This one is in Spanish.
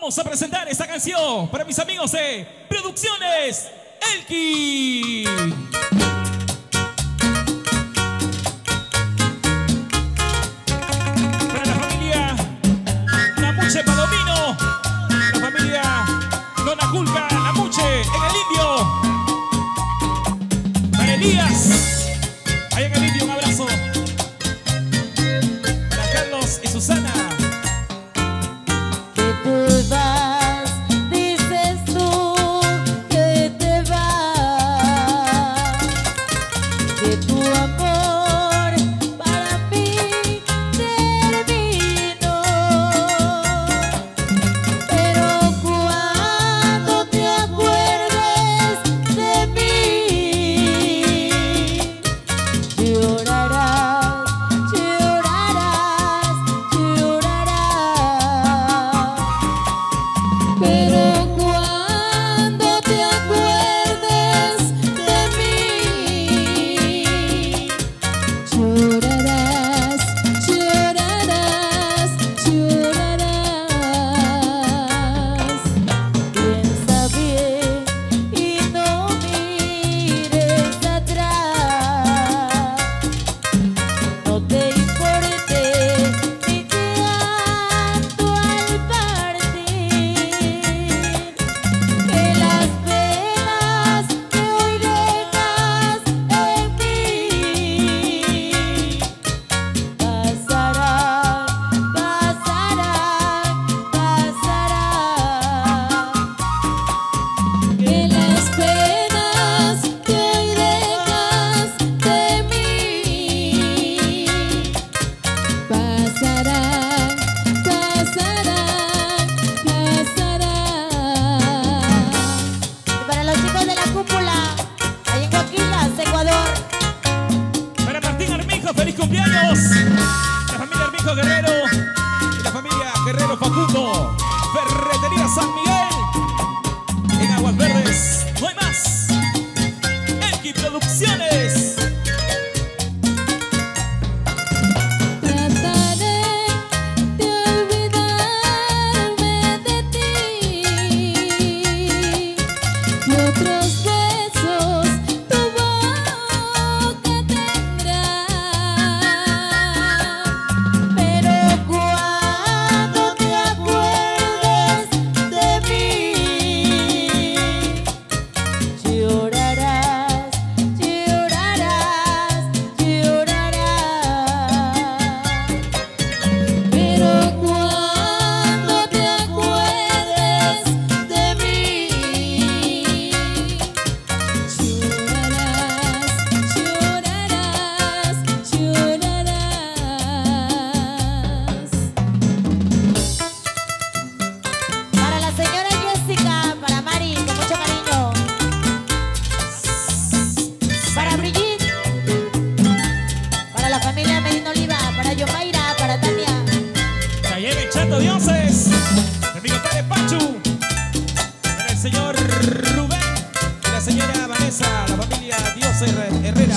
Vamos a presentar esta canción para mis amigos de Producciones Elki. La familia Armijo Guerrero. José Herrera.